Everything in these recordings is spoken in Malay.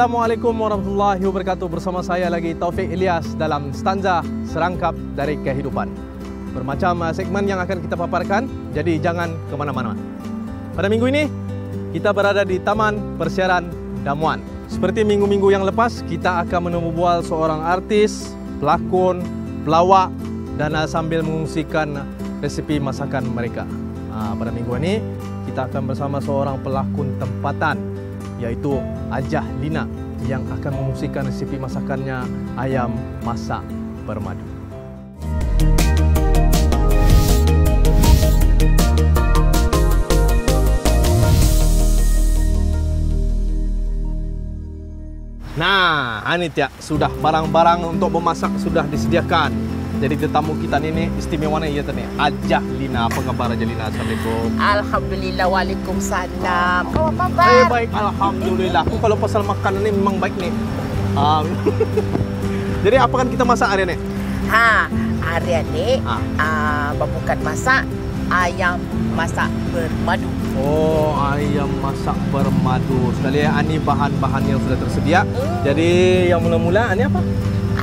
Assalamualaikum warahmatullahi wabarakatuh. Bersama saya lagi Taufik Ilyas dalam stanza serangkap dari kehidupan. Bermacam uh, segmen yang akan kita paparkan, jadi jangan ke mana-mana. Pada minggu ini, kita berada di Taman Persiaran Damuan. Seperti minggu-minggu yang lepas, kita akan menemu bual seorang artis, pelakon, pelawak dan uh, sambil mengungsikan resepi masakan mereka. Uh, pada minggu ini, kita akan bersama seorang pelakon tempatan iaitu Ajah Lina yang akan mengungsikan resepi masakannya ayam masak bermadu. Nah, ini tiak sudah barang-barang untuk memasak sudah disediakan. Jadi tetamu kita ini istimewa nih ya tadi. Ajah Lina, apa kabar Ajah Lina? Assalamualaikum. Alhamdulillah Waalaikumsalam. Kau apa Eh kabar? baik, alhamdulillah. Aku kalau pasal makanan ini memang baik nih. Um, jadi apa kan kita masak hari ini? Ha, hari ini Ah. ah. bukan masak ayam masak bermadu. Oh, ayam masak bermadu. Sekali ini bahan-bahan yang sudah tersedia. Hmm. Jadi yang mula-mula ini apa?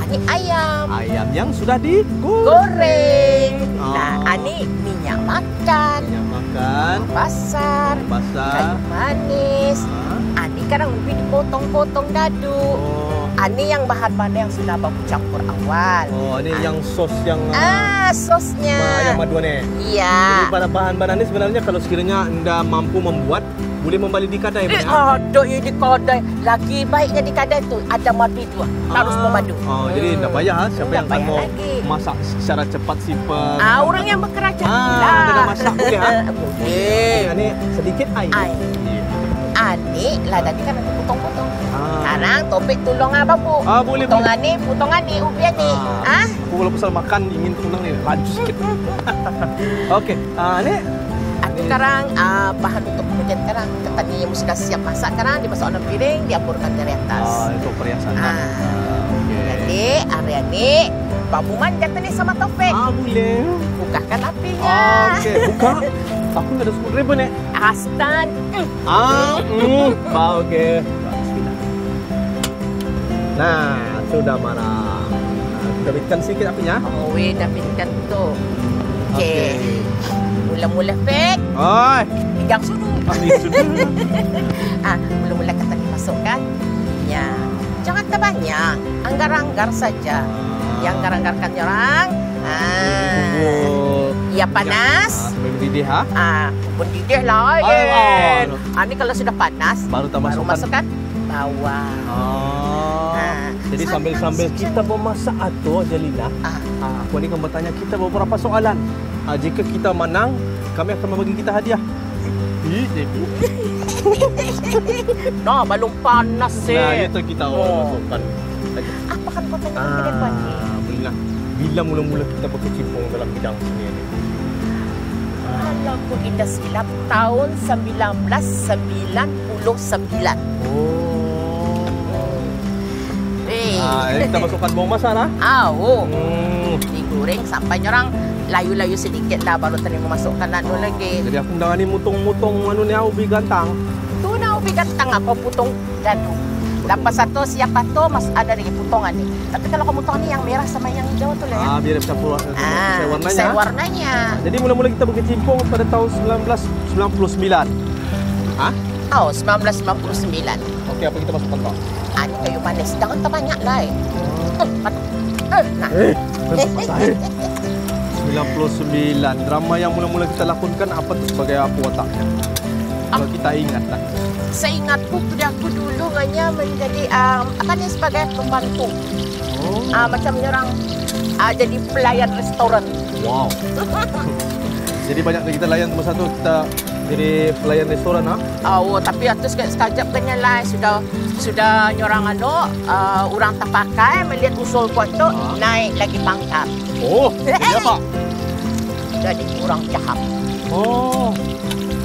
Ini ayam Ayam yang sudah digoreng. goreng. Oh. Nah, ini minyak makan, Ayam makan, basar, basah. kayu manis. Ah. Ini sekarang ubi dipotong-potong dadu. Oh, Ini yang bahan-bahan yang sudah baku campur awal. oh ini yang sos yang Ah, sosnya. ayam madu ni. Iya. Jadi pada bahan-bahan ini sebenarnya kalau sekiranya anda mampu membuat, boleh membeli di kedai. Eh, ya? ada ya di kedai. Lagi baiknya di kedai tu ada madu tu. Harus Ah. memadu. Oh, jadi Hmm. tak payah ah, siapa Tak yang payah mau lagi. masak secara cepat simple. Ah, orang yang bekerja Ah, lah. dia dah masak boleh, ah? Boleh. Ini sedikit air. Air. Adik lah tadi kan aku potong-potong. Ah. Sekarang topik tolong ah babu. Ah, boleh, Potongan ni, potongan ni, ubian ni. Ah. Aku kalau pasal makan ingin tulang ni laju sikit. Okey, ah ni Aku sekarang ah, bahan untuk kemudian sekarang tadi yang mesti dah siap masak sekarang dimasak dalam piring diampurkan dari atas. ah itu perhiasan. Ah. Ah, okey. Jadi hari ni Babu manja ni sama Taufik. Ah, boleh. Bukakan apinya. Ah, okey, buka. Aku ada screwdriver ni. Astan. Ah, hmm. Ah, okey. Bismillah. Nah, sudah mana? Kita berikan sikit apinya. Oh, weh dah pinkan tu. Okey. Mula-mula Fik, Oi. pegang sudu. Ah. Ah, mula-mula kata dimasukkan. Ya. Jangan terbanyak. Anggar-anggar saja. Yang anggar-anggarkan orang. Ah. Ya panas. Ah, Sampai mendidih ha. Ah, mendidih lah. Oh, Oh, oh. Ah, ni kalau sudah panas, Baru baru masukkan. masukkan bawang. Oh. Ah. Jadi sambil-sambil kita memasak atau Jalina, Ah. ah, aku ni akan bertanya kita beberapa soalan. Ah, jika kita menang, kami akan membagi kita hadiah. Ih, jadi. Nah, belum panas sih. Nah, itu kita Oh. oh. masukkan. Apa kan kau tanya ke depan ni? Ah. Bila mula-mula kita berkecimpung dalam bidang seni ni? Kalau aku tidak silap tahun 1999. Oh. Eh, Ah, kita masukkan bawang masar lah. Au, Hmm. digoreng sampai orang layu-layu sedikit lah baru terima masukkan anu lagi. Jadi aku dah ni mutong-mutong anu ni ubi gantang. Tu nak ubi kentang apa potong dadu. Lepas satu siapa tu mas ada lagi potongan ni. Tapi kalau kamu potong ni yang merah sama yang hijau tu lah ya. Ah, biar bercampur ah, Ah, sesuai warnanya. sesuai warnanya. Jadi mula-mula kita berkecimpung pada tahun 1999. Ha? Oh, 1999. Okey, apa kita masukkan kau? Ah, ni kayu manis. Jangan terbanyak lah. Eh. Eh, eh, nah. Eh, nampak saya. 99. Drama yang mula-mula kita lakonkan apa tu sebagai apa wataknya? Kalau kita ingat lah. Saya ingat buku aku dulu hanya menjadi um, apa ni sebagai pembantu. Oh. Ah, macam orang ah, jadi pelayan restoran. Wow. Jadi banyak kita layan nombor satu kita jadi pelayan restoran ha? Oh, tapi atas sekejap sekejap kena lah sudah sudah nyorang anu uh, orang tak pakai melihat usul kuat tu Ah. naik lagi pangkat. Oh, jadi apa? Jadi orang jahat. Oh.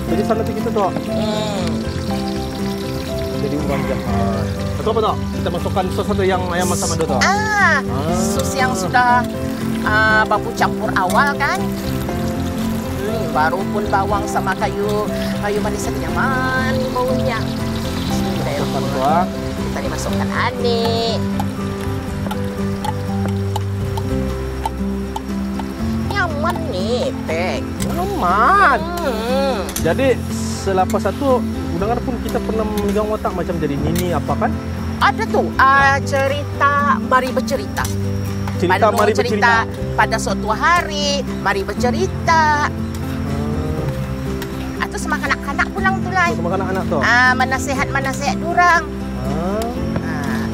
Jadi sana kita tu. Hmm. Jadi orang jahat. Atau apa tak? Kita masukkan sos satu yang ayam masak madu tu. Ah, Ah. sus yang sudah uh, babu campur awal kan. Baru pun bawang sama kayu kayu manis yang nyaman baunya. Masukkan tu ah. Tadi masukkan ani. Nyaman nih, Pek. Nyaman. Hmm. Jadi selepas satu undangan pun kita pernah memegang watak macam jadi nini apa kan? Ada tuh ah, cerita Mari Bercerita. Cerita Pandu mari cerita bercerita. pada suatu hari, Mari Bercerita. Atau sama kanak-kanak pulang tu lah. Sama anak-anak tu. Ah, menasihat-menasihat durang. Ah, Ah,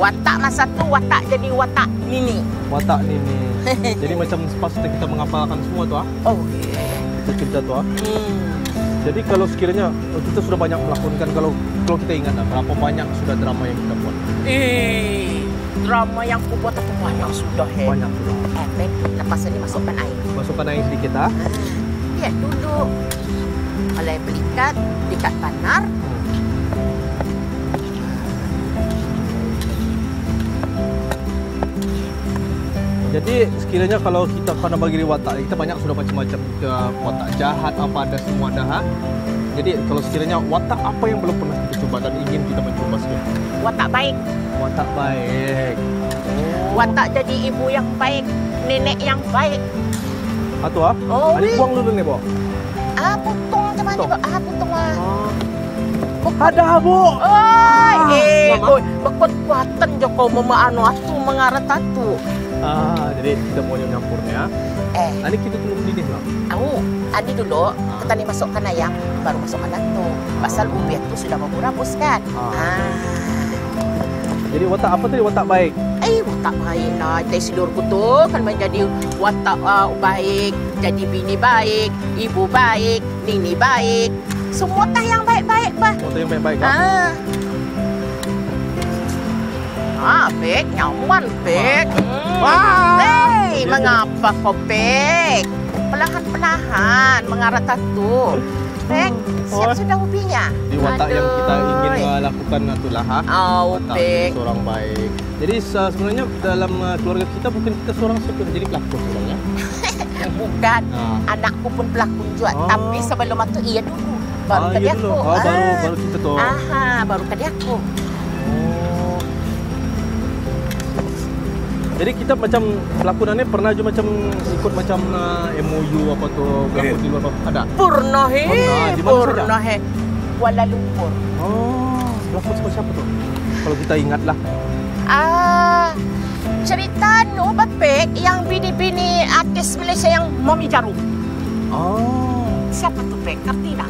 watak masa tu watak jadi watak nini. watak nini. jadi macam sepatutnya kita menghafalkan semua tu ah. Oh, yeah. Cerita tu ah. Hmm. Jadi kalau sekiranya oh, kita sudah banyak melakonkan kalau kalau kita ingat lah, berapa banyak sudah drama yang kita buat. Eh, drama yang ku buat aku banyak sudah he. Banyak sudah. Eh, lepas ini masukkan air. Masukkan air sedikit ah. Lihat dulu. Kalau yang belikat, belikat panar. Jadi sekiranya kalau kita pernah bagi watak, kita banyak sudah macam-macam ke watak jahat apa ada semua dah. Ha? Jadi kalau sekiranya watak apa yang belum pernah kita coba dan ingin kita mencoba sekali? Watak baik. Watak baik. Watak jadi ibu yang baik. Nenek yang baik. Atau ah? Oh, Adik weh. buang dulu ni, Bo. Ah, putung mana? Ah, putung ah. Ada, Bu. Oi, eh, Mama. oi, berkuatan je kau mama anu atu mengarat atu. Ah, jadi kita mau nyampurnya. Eh, Ini kita tunggu mendidih lah. Aku, Adi dulu, petani masukkan ayam, baru masukkan latu. Pasal ubi itu sudah mau rabus kan? Ah. Ah. Jadi watak apa tadi watak baik? Eh, watak baik lah. Dari sidurku tu, kan menjadi watak uh, baik, jadi bini baik, ibu baik, nini baik. Semua tah yang baik-baik, bah. Watak yang baik-baik ah. Ah. Ah, Pek, nyaman, Pek. Hmm. Wah. Hei, Dia mengapa kau, Pek? Perlahan-perlahan mengarah tatu. Pek, siap Oh. sudah ubinya? Di watak yang kita ingin Aduh. uh, lakukan itulah ha. Oh, Watak seorang baik. Jadi uh, sebenarnya dalam uh, keluarga kita bukan kita seorang super jadi pelakon sebenarnya. Bukan. Ah. Anakku pun pelakon juga. Oh. Tapi sebelum itu iya dulu. Baru ah, tadi aku. dulu. Ah, baru baru kita tu. Aha, baru tadi aku. Jadi kita macam pelakonannya pernah juga macam ikut macam uh, MOU apa tu berlakon di luar ada. Purna he. Pernah, di mana saja? Purna he. Kuala Lumpur. Oh, berlakon sama siapa tu? Kalau kita ingat lah. Ah, cerita no Bapek yang bini-bini artis Malaysia yang Mami Jarum. Oh. Siapa tu Pek? Kartina.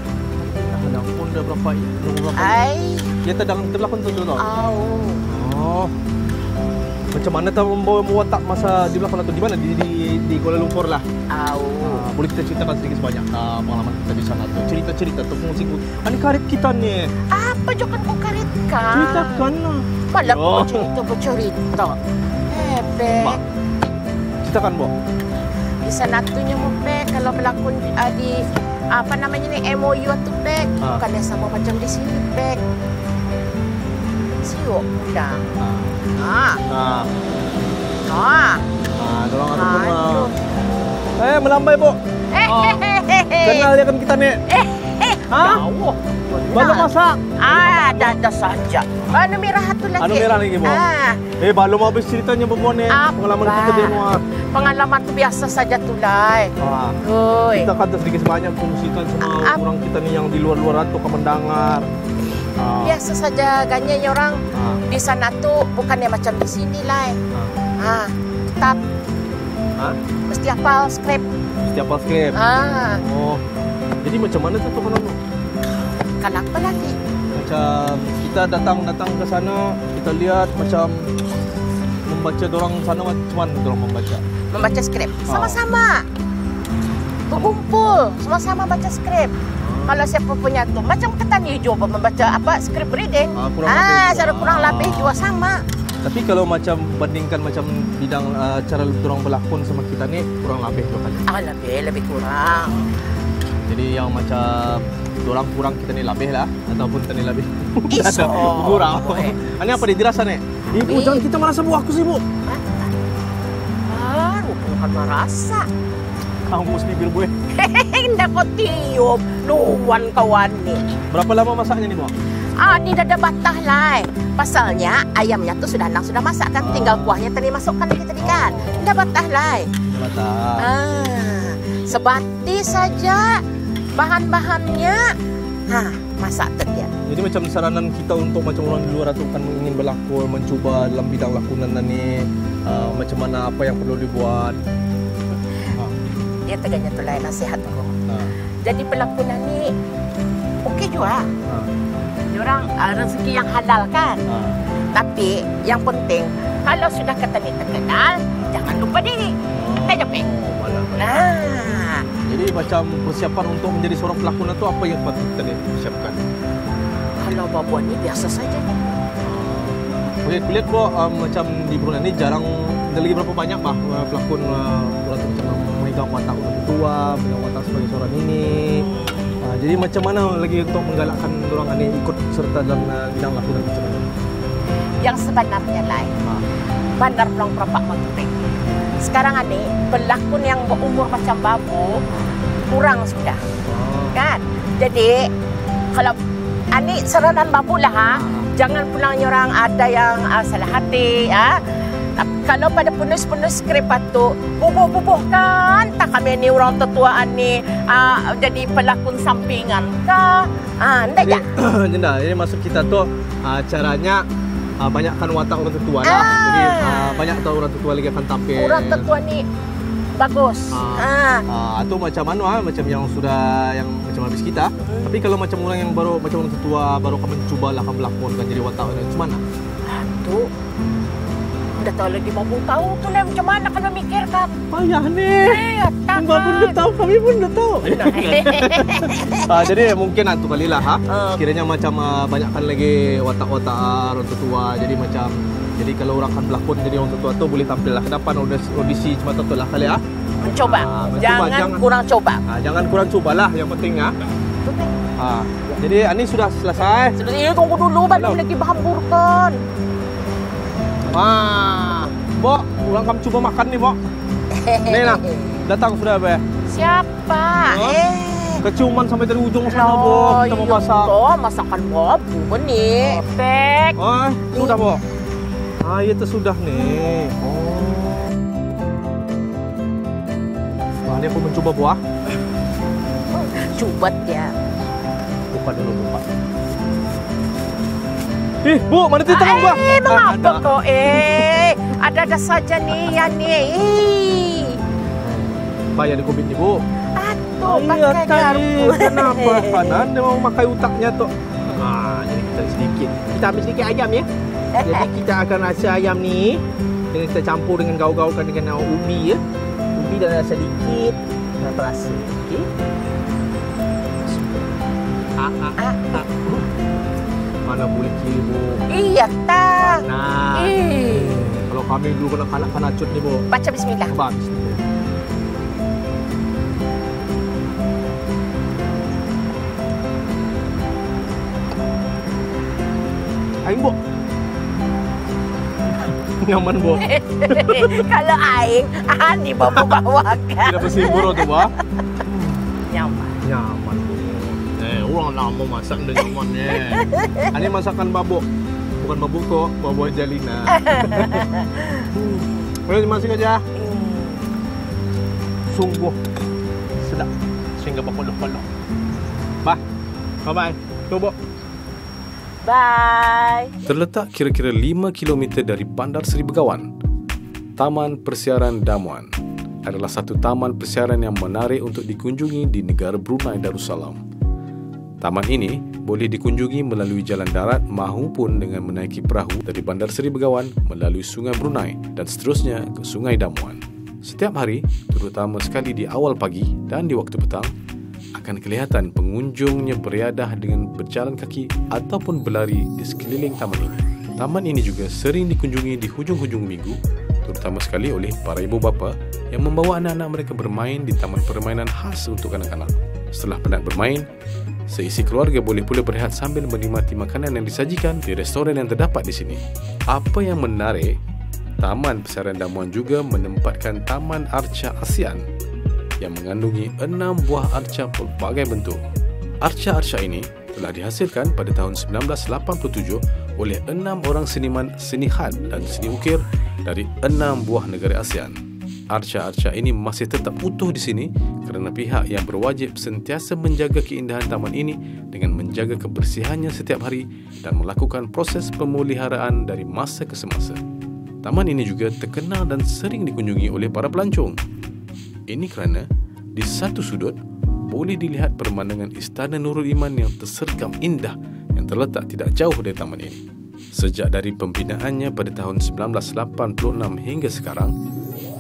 Ada pun dah berapa berapa. Ai, Dia terdang terlakon tu dulu. au. Oh. Macam mana tahu membawa watak masa di belakang atau di mana di, di di Kuala Lumpur lah. Au. Ah, boleh kita ceritakan sedikit sebanyak uh, pengalaman kita di sana tu. Cerita-cerita tu fungsi Ani karib kita ni. Apa juga kau karetkan? Ceritakan lah. Malah Oh. kau cerita bercerita. Mak. Ceritakan, Bo. Di sana tu nyamu Pek kalau berlakon uh, di apa namanya ni MOU tu Pek. Ah. Bukannya sama macam di sini Pek. Ah. Ah, Nah, ah. ah, dorang ataupun Aduh. uh, eh melambai, Bo. Eh, hehehe. Kenal dia kan kita ni. Eh, eh. Ha? Jauh. Baru Nah. masak. Ah, dah dah saja. Anu merah tu lagi. Anu merah lagi, Bo. Ah, Eh, belum habis ceritanya perempuan ni. Apa? Pengalaman kita di luar. pengalaman tu biasa saja tu. Ah. Oi. Kita kata sedikit sebanyak kongsikan sama Ah. orang kita ni yang di luar-luar tu kan Ah. Biasa saja ganyanya orang Ah. di sana tu bukannya macam di sini lai. Ah, tetap Ah. mesti hafal skrip. Setiap pas skrip. Ah, Oh. Jadi macam mana tu tuh Nono? kenapa lagi? Macam kita datang-datang ke sana, kita lihat macam membaca dorang sana macam mana dorang membaca. Membaca skrip. Sama-sama. Berkumpul, sama-sama baca skrip. Kalau siapa punya tu macam kata ni juga membaca apa skrip reading. Ah, kurang Ah, lebih. cara kurang Ah. lebih juga sama. Tapi kalau macam bandingkan macam bidang uh, cara dorang berlakon sama kita ni kurang lebih tu kan. Ah, lebih lebih kurang. Jadi yang macam dorang kurang kita ni lebih lah ataupun kita ni lebih Iso. kurang. Eh. Ini apa dia dirasa ni? Ibu Ni. jangan kita merasa bu aku sih bu. Ah, bukan merasa. Kamu mesti bir tiup luan kawan ni. Berapa lama masaknya ni bu? Ah, ni dah ada batah lah. Pasalnya ayamnya tu sudah nang sudah masak kan, tinggal kuahnya tadi masukkan lagi tadi kan. Dah batah lah. Batah. Ah, sebati saja bahan-bahannya. Ha, masak terdia. Jadi macam saranan kita untuk macam orang di luar tu kan ingin berlakon, mencuba dalam bidang lakonan ni uh, macam mana apa yang perlu dibuat. Dia tegaknya tu lah nasihatku. Ha. Jadi pelakonan ni okey juga. Ha. Diorang uh, rezeki yang halal kan. Ha. Tapi yang penting kalau sudah kata ni terkenal, jangan lupa diri. Jepit. Oh, malah. Nah, Jadi macam persiapan untuk menjadi seorang pelakon tu apa yang patut kita persiapkan? kalau babuan ni biasa saja kan. Boleh kulihat bro, um, macam di Brunei ni jarang ada lagi berapa banyak bah uh, pelakon uh, orang macam memegang watak orang tua, memegang watak sebagai seorang ini. Uh, jadi macam mana lagi untuk menggalakkan orang ini ikut serta dalam uh, bidang lakonan macam mana? Yang sebenarnya lain. Ha. Bandar Pelang Perampak Monteng. Sekarang ni pelakon yang berumur macam babu kurang sudah. kan jadi kalau ani saranan babu lah ha jangan pulang orang ada yang uh, salah hati ha kalau pada penulis-penulis skrip tu bubuh-bubuhkan tak kami ni orang tetuaan ni uh, jadi pelakon sampingan kah ah ndak ya Jadi, jenda, jadi maksud kita tu uh, caranya uh, banyakkan watak orang tetua lah. Ah. Jadi uh, banyak tahu orang tetua lagi akan tampil. orang tetua ni bagus Ah. ah Ah, atau macam mana macam yang sudah yang macam habis kita. Tapi kalau macam orang yang baru macam orang tetua baru akan mencuba lah akan melakonkan jadi watak orang macam mana? tu Dah tahu lagi babu tahu tu lah macam mana kan memikirkan. Payah ni. Eh, tak Mbak pun dah tahu, kami pun dah tahu. ah, jadi mungkin ah, tu kali lah ha. Ah. Sekiranya macam ah, banyakkan lagi watak-watak orang tetua. Jadi macam jadi kalau orang akan berlakon jadi orang tetua tu boleh tampil lah ke depan audisi, audisi macam tu lah kali ah. Mencoba. Ah, mencoba, jangan, jangan. kurang coba. Ah, jangan kurang cubalah yang penting ah. Ah, jadi ini sudah selesai. Ini tunggu dulu baru lagi berhamburkan. Ah, Bok, orang kamu coba makan ni, Bok. Ni lah. Datang sudah, Be. Siapa? Eh. Keciuman sampai dari ujung sana, Bok. Kita mau masak. Oh, masakan babu ni. Pek. Ah, sudah, Bok. Ah, itu sudah nih. Oh. Wah, ini aku mencoba buah. Cubat dia. Buka dulu, buka. Ih, Bu, mana tu tengah buah? Eh, mengapa ada. kau? Eh, ada-ada saja ni yang ni. Eh. Bayar di kubit ni, Bu. Atuh, Iya, pakai tadi. garpu. Kenapa? Kanan dia mau makai utaknya tu. Ah, jadi kita sedikit. Kita ambil sedikit ayam ya. Jadi kita akan rasa ayam ni dengan kita campur dengan gaul-gaulkan dengan ubi ya. Ubi dan rasa sedikit dan terasa. Okey. Ah, ah, ah, ah. Mana boleh kiri bu. Iya, tak. Nah. Eh. Kalau kami dulu kena kanak kanacut ni bu. Baca bismillah. Bagus. Aing bu. Nyaman bu. Kalau aing, ani bawa bawakan. Tidak bersibur tu bu. Lama masak dah nyaman ni. Ini masakan babuk. Bukan babuk tu, babuk Jalina. Boleh dimasuk aja. Hmm. Sungguh sedap. Sehingga berpuluh-puluh. Bah. Bye-bye. Coba. Bye. Terletak kira-kira 5 km dari Bandar Seri Begawan, Taman Persiaran Damuan adalah satu taman persiaran yang menarik untuk dikunjungi di negara Brunei Darussalam. Taman ini boleh dikunjungi melalui jalan darat maupun dengan menaiki perahu dari Bandar Seri Begawan melalui Sungai Brunei dan seterusnya ke Sungai Damuan. Setiap hari, terutama sekali di awal pagi dan di waktu petang, akan kelihatan pengunjungnya beriadah dengan berjalan kaki ataupun berlari di sekeliling taman ini. Taman ini juga sering dikunjungi di hujung-hujung minggu, terutama sekali oleh para ibu bapa yang membawa anak-anak mereka bermain di taman permainan khas untuk kanak-kanak. Setelah penat bermain, seisi keluarga boleh pula berehat sambil menikmati makanan yang disajikan di restoran yang terdapat di sini. Apa yang menarik, Taman Persiaran Damuan juga menempatkan Taman Arca ASEAN yang mengandungi enam buah arca pelbagai bentuk. Arca-arca ini telah dihasilkan pada tahun 1987 oleh enam orang seniman seni had dan seni ukir dari enam buah negara ASEAN arca-arca ini masih tetap utuh di sini kerana pihak yang berwajib sentiasa menjaga keindahan taman ini dengan menjaga kebersihannya setiap hari dan melakukan proses pemuliharaan dari masa ke semasa. Taman ini juga terkenal dan sering dikunjungi oleh para pelancong. Ini kerana di satu sudut boleh dilihat pemandangan Istana Nurul Iman yang tersergam indah yang terletak tidak jauh dari taman ini. Sejak dari pembinaannya pada tahun 1986 hingga sekarang,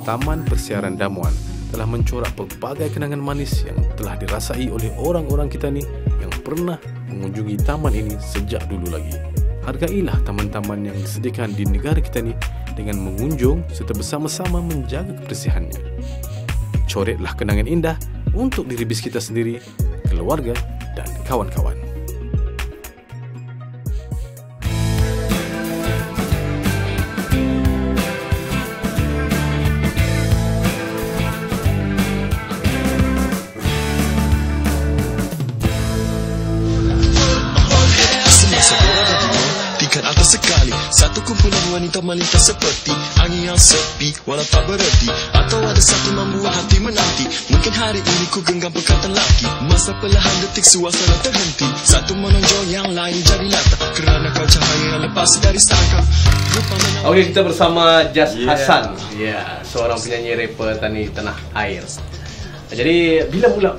Taman Persiaran Damuan telah mencorak pelbagai kenangan manis yang telah dirasai oleh orang-orang kita ni yang pernah mengunjungi taman ini sejak dulu lagi. Hargailah taman-taman yang disediakan di negara kita ni dengan mengunjung serta bersama-sama menjaga kebersihannya. Coretlah kenangan indah untuk diri bis kita sendiri, keluarga dan kawan-kawan. Wanita melintas seperti angin yang sepi walau tak berhenti. Atau ada satu membuat hati menanti. Mungkin hari ini ku genggam pekatan lelaki. Masa perlahan detik suasana terhenti. Satu menonjol yang lain jadi lata. Kerana kau cahaya yang lepas dari sangka. Okey kita bersama Jas yeah. Hassan ya yeah, seorang penyanyi rapper tani tanah air. Jadi bila mula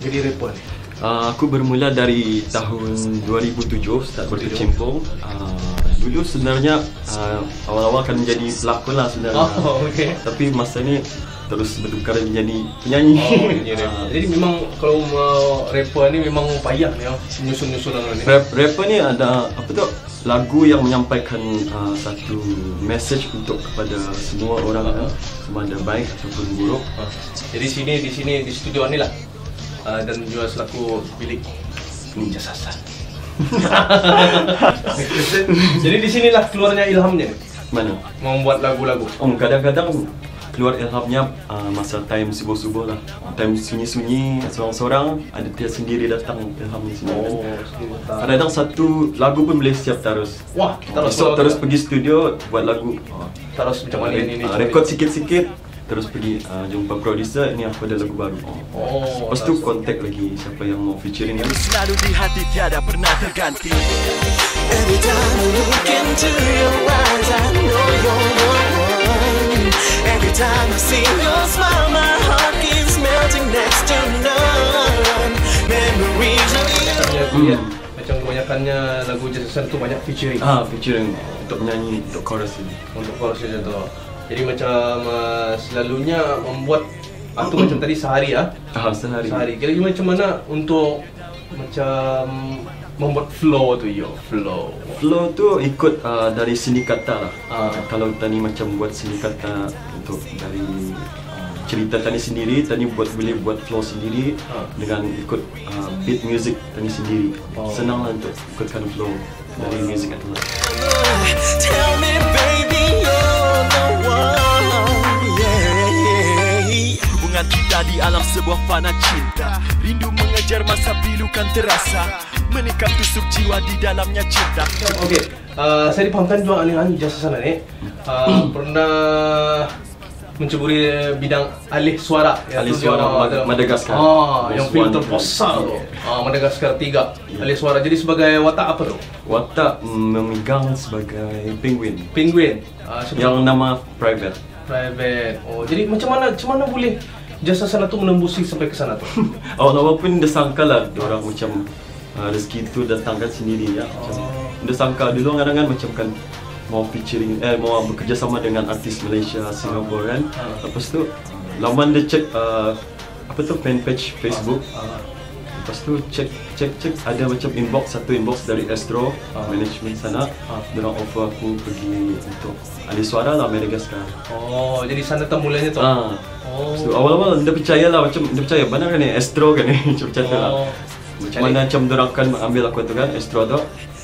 jadi rapper ni? Uh, aku bermula dari tahun 2007 start berkecimpung. Uh, dulu sebenarnya uh, awal-awal akan menjadi pelakon lah sebenarnya. Oh, okay. Tapi masa ni terus bertukar menjadi penyanyi. Oh, uh, Jadi memang kalau uh, rapper ni memang payah ni, nyusun-nyusun ni. Rap, rapper ni ada apa tu? Lagu yang menyampaikan uh, satu message untuk kepada semua orang uh-huh. sama ada baik ataupun buruk. Uh. Jadi sini di sini di studio ni lah uh, dan juga selaku bilik Ninja Sasan. Jadi di sinilah keluarnya ilhamnya. Mana? Membuat lagu-lagu. Oh, kadang-kadang keluar ilhamnya uh, masa time subuh-subuh lah. Time sunyi-sunyi, seorang-seorang, ada dia sendiri datang ilhamnya sendiri. Oh, kadang-kadang satu lagu pun boleh siap terus. Wah, terus, so, terus pergi studio buat lagu. Terus macam mana ini? Uh, rekod sikit-sikit, terus pergi uh, jumpa producer ini aku ada lagu baru. Oh. Lepas tu contact lagi siapa yang mau featuring kan. Selalu di hati tiada pernah terganti. Every time I look into your eyes I know you're the one. Every time I see your smile my heart keeps melting next to none. Memories of you. Hmm. Macam kebanyakannya lagu Jason tu banyak featuring. Ah, featuring untuk menyanyi untuk chorus ini. Untuk chorus ini tu. Jadi macam uh, selalunya membuat atau macam tadi sehari ah. Ah sehari. Sehari. Jadi macam mana untuk macam membuat flow tu yo, flow. Flow tu ikut uh, dari sini kata lah. Uh. Kalau tadi macam buat sini kata untuk dari uh, cerita tadi sendiri, tadi buat boleh buat flow sendiri uh. dengan ikut uh, beat music tadi sendiri. Oh. Senanglah untuk ikutkan flow dari oh. music itu. Tell me Hubungan kita di alam sebuah fana cinta. Rindu mengejar masa pilu kan terasa. Menikam tusuk jiwa di dalamnya cinta. Okey, uh, saya dipahamkan juga alih-alih jasa sana ni. Uh, Pernah menceburi bidang alih suara. Alih suara Mad- Madagaskar. Oh, yang film terposa tu. Oh, Madagaskar 3 yeah. alih suara. Jadi sebagai watak apa tu? Watak memegang sebagai penguin. Penguin uh, yang nama private. Private. Oh jadi macam mana macam mana boleh jasa sana tu menembusi sampai ke sana tu? Oh walaupun dia sangka lah. Orang macam uh, rezeki tu datangkan sendiri ya. Macam oh. dia sangka dulu kadang-kadang macam kan mau featuring eh mau bekerja sama dengan artis Malaysia Singapura kan. Uh. lepas tu lawan dia check uh, apa tu fan page Facebook. Uh. Lepas tu check check check ada macam inbox satu inbox dari Astro uh. management sana uh. dia offer aku pergi untuk ahli suara lah Madagascar oh jadi sana temulanya tu uh. oh so, awal-awal dia percaya lah macam dia percaya benar kan ni Astro kan ni macam macam oh. lah macam mana macam dia akan ambil aku tu kan Astro tu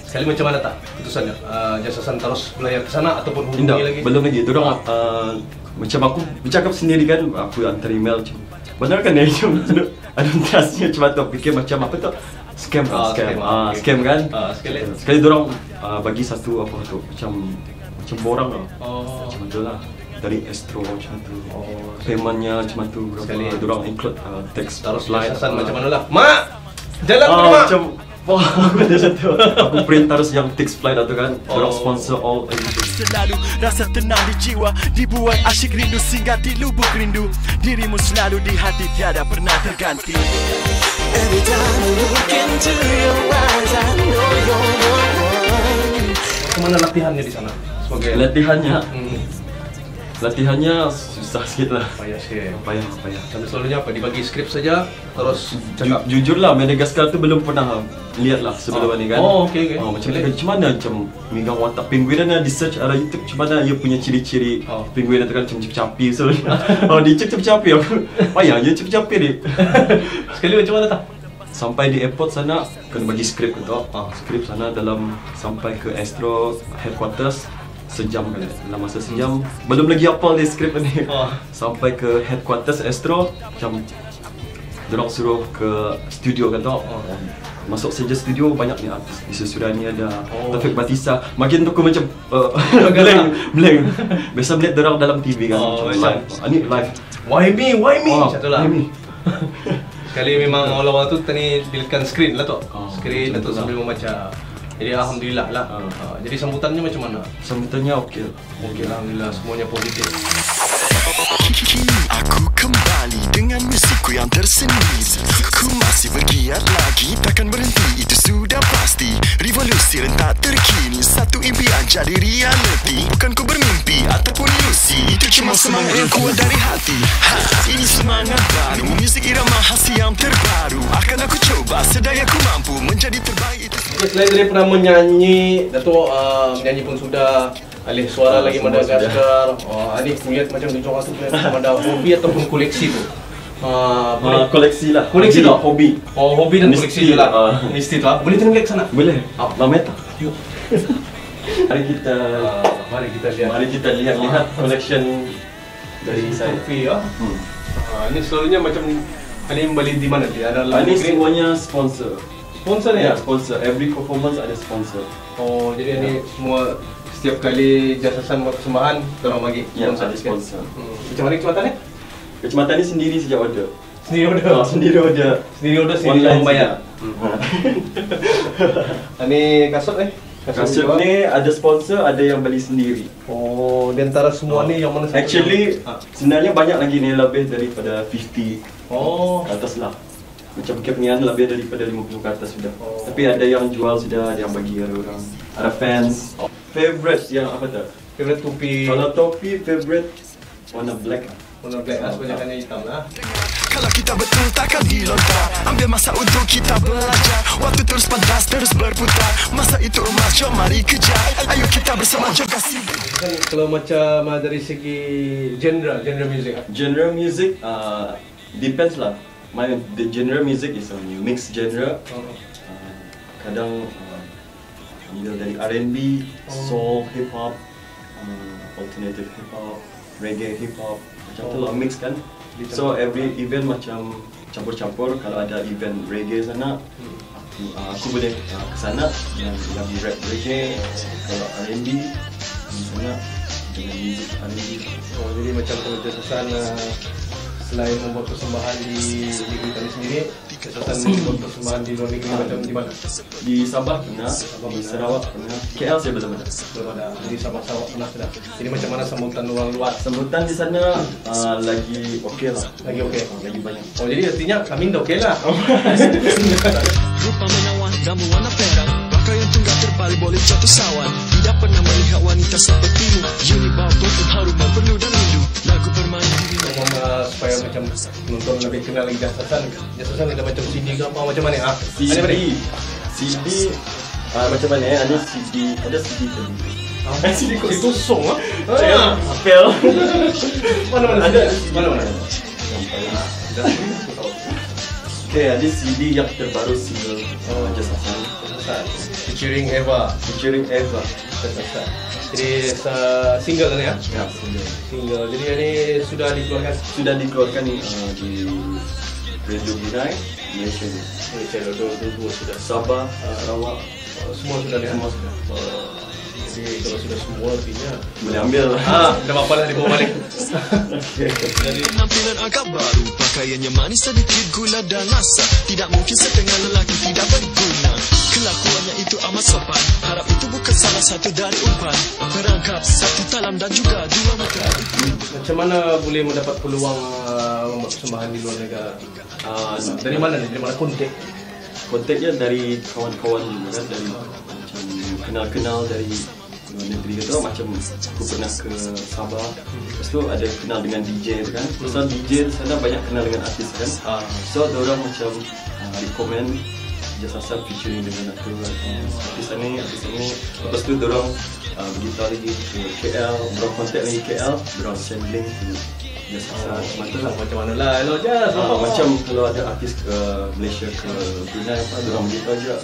Sekali macam mana tak keputusannya? Uh, jasa San terus belayar ke sana ataupun hubungi Indah, lagi? Belum lagi. Diorang uh, uh, macam aku bercakap sendiri kan, aku hantar email macam Benar kan ni? Macam ada trustnya macam tu. Fikir macam apa tu? scam Ah, ah, scam scam, ah scam kan Ah, sekali. sekali orang uh, bagi satu apa tu macam macam borang lah Oh. macam tu lah dari Astro macam tu Oh. paymentnya macam tu Sekali. berapa orang include uh, tax Taruh line macam mana lah. Mak! Jalan ah, dulu, Mak! macam Wah, aku ada satu. Aku print terus yang tax flight tu kan. Orang Oh. sponsor all. Selalu rasa tenang di jiwa Dibuat asyik rindu singgah di lubuk rindu Dirimu selalu di hati tiada pernah terganti Every time I look into your eyes I know you're the one Kemana latihannya di sana? Sebagai Latihannya, Hmm, latihannya susah sikit lah. payah sikit. Payah, payah. Tapi selalunya apa? Dibagi skrip saja, terus Ju- cakap. jujur lah Madagascar tu belum pernah lihat lah sebelum Oh. ni kan Oh, okey, okey. oh, macam, macam mana macam megang watak penguin ni di search ada YouTube macam mana ia punya ciri-ciri Oh. penguin tu kan macam cepi-cepi so oh dia cepi-cepi aku payah je cepi-cepi ni Sekali macam mana tak? sampai di airport sana kena bagi skrip tu ah skrip sana dalam sampai ke Astro headquarters sejam kan dalam masa sejam belum lagi hafal dia skrip ni Oh. sampai ke headquarters Astro macam Diorang suruh ke studio kan tau Masuk saja studio banyak ni artis Di sesudah ni ada Oh. Taufik Batisa Makin tu aku macam uh, Blank Blank Biasa melihat diorang dalam TV kan Oh, macam live Ah, Ni live Why me? Why me? Oh, Macam lah. why me? Sekali memang awal-awal tu tadi bilikan screen lah tu. Oh, screen macam tu tu sambil membaca. Jadi alhamdulillah lah. Ah. Ah, jadi sambutannya macam mana? Sambutannya okey Okey alhamdulillah semuanya positif. Aku kembali dengan musikku yang tersendiri. Ku masih bergiat lagi Takkan berhenti itu sudah pasti. Revolusi rentak terkini Satu impian jadi reality Bukan ku bermimpi ataupun ilusi Itu cuma semangat yang kuat dari hati. Ha, Ini semangat baru Muzik irama khas yang terbaru. Akan aku coba sedaya ku mampu Menjadi terbaik. Itu selain pernah menyanyi, Dato' uh, menyanyi pun sudah Alih suara Ah, lagi Madagaskar oh, Adik kulihat macam di Johor tu Macam ada hobi ataupun koleksi tu. Uh, Ah, koleksi lah. Koleksi tak? Hobi. Oh hobi dan Mesti, koleksi je lah. ah. Mesti tu lah. Boleh tengok ke sana? Boleh. Ah. Mameta Yuk. Mari kita uh, Mari kita lihat. Mari kita lihat-lihat collection dari saya. Kopi ya? Hmm. uh, Ini selalunya macam Ini beli di mana dia? Ada Ini semuanya sponsor. Sponsor Ya, ya? sponsor. Every performance ada sponsor. Oh jadi ini semua Setiap kali jasasan buat persembahan Tolong bagi Ya, ada sikit. sponsor. hmm. Macam mana kecepatannya? Kecamatan ni sendiri sejak order. Sendiri order Oh, sendiri order. Sendiri order sendiri Online orang bayar saja. Ini kasut eh? Kasut juga. ni ada sponsor, ada yang beli sendiri. Oh, di antara semua ni yang mana Actually, yang- Ah. sebenarnya banyak lagi ni lebih daripada 50 Oh, ke atas lah. Macam Kepnian lebih daripada 50 ke atas sudah. Oh. Tapi ada yang jual sudah, ada yang bagi ada orang. Ada fans. Favorite yang apa tu? favorite topi Kalau topi favorite warna black lah. warna black lah, sebanyakannya hitam lah. Kalau kita betul takkan dilontar Ambil masa untuk kita belajar Waktu terus panas terus berputar Masa itu emas jom mari kejar Ayo kita bersama jaga si Kan kalau macam ah, dari segi genre, genre music ah. Genre music uh, depends lah. My the genre music is a mixed genre. Uh, kadang uh, ambil dari R&B, soul, hip hop, uh, alternative hip hop, reggae hip hop, macam tu lah mix kan. So every event macam campur-campur. Kalau ada event reggae sana, aku, uh, aku boleh uh, ke sana yang lagi rap reggae. Kalau R&B sana dengan music R&B. Oh, jadi macam kalau jasasan uh, selain membuat persembahan di negeri kami sendiri, jasasan membuat persembahan di luar negeri macam di mana? Di Sabah pernah, di Sarawak pernah, KL saya belum ada. Belum ada. Jadi Sabah Sarawak pernah sudah. Jadi macam mana sambutan orang luar? Sambutan di sana uh, lagi okey lah. Lagi okey. Uh, lagi banyak. Oh jadi artinya kami dah okey lah. Rupa menawan dan berwarna perak Pakaian tunggal terbalik boleh jatuh sawan Tidak pernah melihat wanita sepertimu Ini bau tutup harum dan penuh dan rindu Lagu bermain dirimu Ngomong uh, supaya macam penonton lebih kenal lagi jasasan. Jasasan ada macam CD ke apa macam mana? Ah, mana? CD, CD uh, macam mana eh? Ada CD, ada CD tadi. Ah, CD kosong ah. Saya Ah. hafal. Mana mana? Ada? Mana mana? Okay, ada CD yang terbaru single uh, Just Hasan Jasasan. Featuring Eva. featuring Eva. Jadi uh, single ni ya? Ya, single. Single. Jadi ini sudah dikeluarkan. Sudah dikeluarkan uh, di Radio Brunei, Malaysia ni. Malaysia dua, dua, dua sudah. Sabah, Sarawak, Uh, semua sudah ni. semua sudah. Uh, jadi kalau sudah semua artinya Boleh ambil lah. Ah, dah apa lah dibawa balik. Penampilan agak baru Pakaiannya manis sedikit gula dan rasa Tidak mungkin setengah lelaki tidak berguna Kelakuannya itu amat sopan Harap itu bukan salah satu dari umpan Perangkap satu talam dan juga dua mata Macam mana boleh mendapat peluang uh, membuat persembahan di luar negara? Ah, Dari mana ni? Dari mana kontak? kontaknya dari kawan-kawan juga kan dari macam kenal-kenal dari luar negeri kata orang macam aku pernah ke Sabah. Lepas tu ada kenal dengan DJ tu kan. Pasal DJ di sana banyak kenal dengan artis kan. Ah. so orang macam uh, recommend Just Asal featuring dengan aku uh, artis ni, artis ni. Lepas tu orang uh, beritahu lagi ke KL orang contact lagi KL orang send link Just Asal macam tu lah Macam mana lah? Hello, Jas. Ah, macam kalau ada artis ke Malaysia ke Brunei apa orang beritahu juga.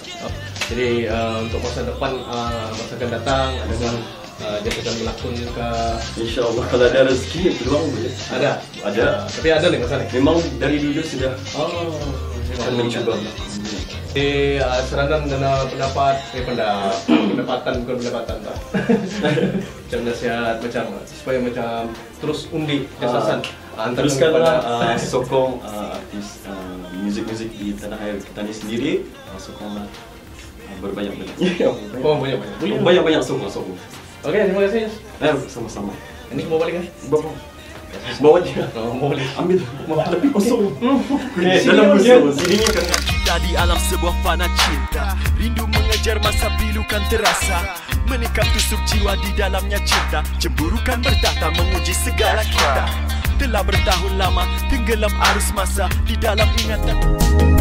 Jadi uh, untuk masa depan, uh, masa akan datang, adakah uh, dia akan berlakon ke? Insya-Allah kalau ada rezeki peluang boleh. Ada? Ada. Uh, tapi ada ni masa ni? Memang dari dulu sudah Oh, akan mencuba. Di uh, serangan dana pendapat, eh pendapat, pendapatan bukan pendapatan tak. macam nasihat macam supaya macam terus undi kesasan Ah, antara Teruskanlah kepada- uh, sokong uh, artis uh, muzik-muzik di tanah air kita ni sendiri. Uh, sokonglah uh, berbanyak-banyak. Oh banyak banyak. Boleh. Banyak-banyak sokong sokong. Okey, terima kasih. Eh sama-sama. Ini bawa balik kan? Bawa. Bawa je. Oh, balik. Ambil. Tapi kosong. Okay, Dalam musuh. Sini kan. Kita di alam sebuah fana cinta. Rindu mengejar masa pilu kan terasa. Menikam tusuk jiwa di dalamnya cinta. Cemburu kan bertahta menguji segala kita. Telah bertahun lama tenggelam arus masa Di dalam ingatan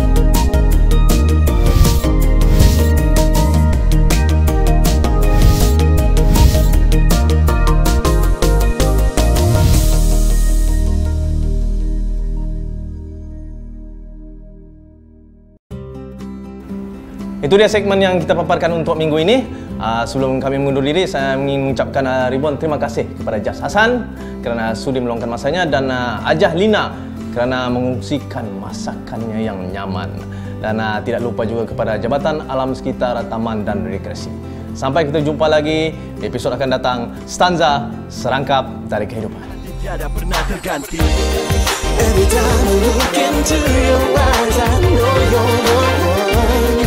Itu dia segmen yang kita paparkan untuk minggu ini. Uh, sebelum kami mengundur diri, saya ingin mengucapkan uh, ribuan terima kasih kepada Jas Hasan kerana sudi meluangkan masanya dan uh, Ajah Lina kerana mengungsikan masakannya yang nyaman. Dan uh, tidak lupa juga kepada Jabatan Alam Sekitar Taman dan Rekreasi. Sampai kita jumpa lagi di episod akan datang Stanza Serangkap dari Kehidupan. Tiada pernah terganti Every time I look into your eyes, I know you're the one.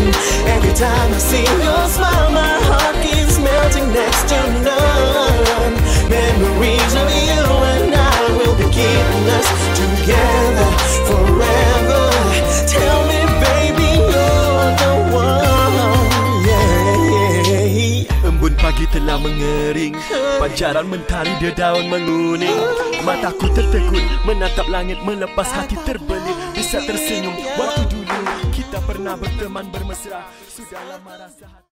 Every time I see your smile, my heart keeps melting next to none. Memories of you and I will be keeping us together forever. Tell me, baby, you're the one. Yeah. Embun pagi telah mengering Pancaran mentari dedaun menguning Mataku tertegun Menatap langit melepas hati terbelit Bisa tersenyum Waktu dulu pernah berteman bermesra. Sudah lama rasa hati